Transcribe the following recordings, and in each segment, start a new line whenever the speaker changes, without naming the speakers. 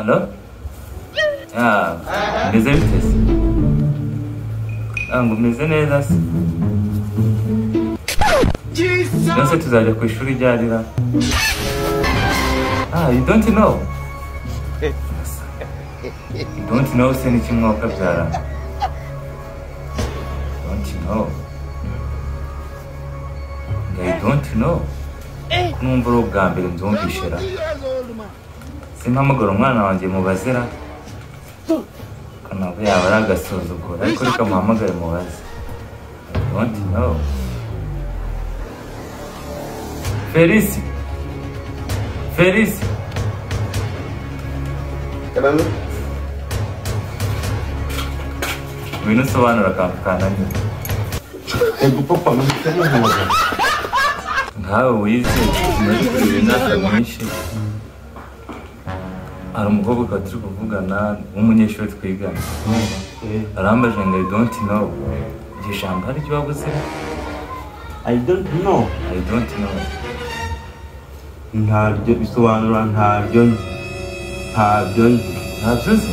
Halo? Ah, meze? Ah, ngo meze neza se? Nose tuzajya ku ishuri ryarira? Ah, you don't know? You don't know se ni kimwe wakabyara? Don't know? You don't know? Numva uri ubwa mbere mbyumvishe ra. Simpamagara umwana wanjye mubazira. Kanabo yaba ari agasuzuguro ariko reka muhamagare mubaze. Don't know. Felisi. Felisi. Ngwino usobanura akantu kananiye.
Ego papa
nkawe wize imyaka myinshi hari umukobwa ukaba turi kuvugana w'umunyeshuri twigana arambaje ngo i don't know iryo jambo hari icyo wabuze
I don't know.
i don't know
Ntabyo bisobanura ntabyo nzi. Ntabyo nzi.
ntabyo uzi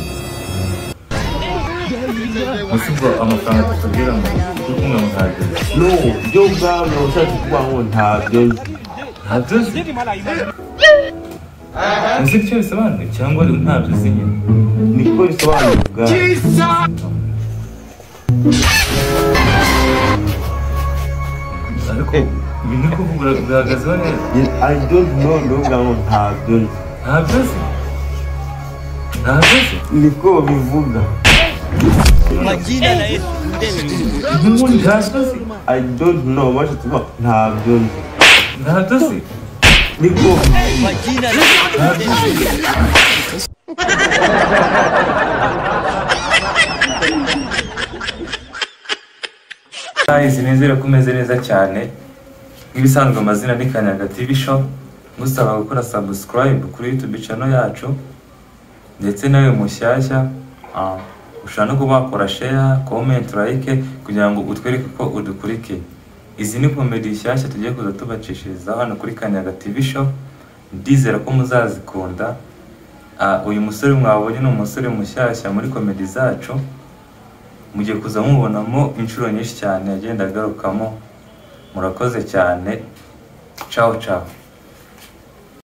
gusa ubwo amafaranga tutubwira ngo turi kumwe mu ntabyo
No, byo ubwawe ushatse kuvuga ngo ntabyo nzi.
ntabyo uzi uzi icyo bisobanuye cyangwa ntabyo uzi nyine?
Niko bisobanura ubwawe.
ariko ibintu uri kuvuga bihagazeho neza
I don't know ndavuga ngo ntabyo.
Ntabyo uzi? Ntabyo uzi?
Niko bivuga.
Majina na Yesu
uzi
I don't know bashatse kuvuga ntabyo
ntabyo uzi?
Niko bivuga.
majina na Yesu
Guys, nizere ko umeze neza cyane. Nk'ibisanzwe amazina ni Kanyaga TV Show ngusaba gukora subscribe kuri YouTube channel yacu. Ndetse nawe mushyashya ushobora no kuba wakora share comment like kugira ngo utwereke ko udukurikiye izi ni komedi nshyashya tugiye kuza tubacishiriza hano kuri Kanyaga TV Show. Ndizera ko muzazikunda. Ah, uyu musore mwabonye ni umusore mushyashya muri komedi zacu. Mugiye kuza mubonamo inshuro nyinshi cyane agenda agarukamo murakoze cyane. Ciao ciao.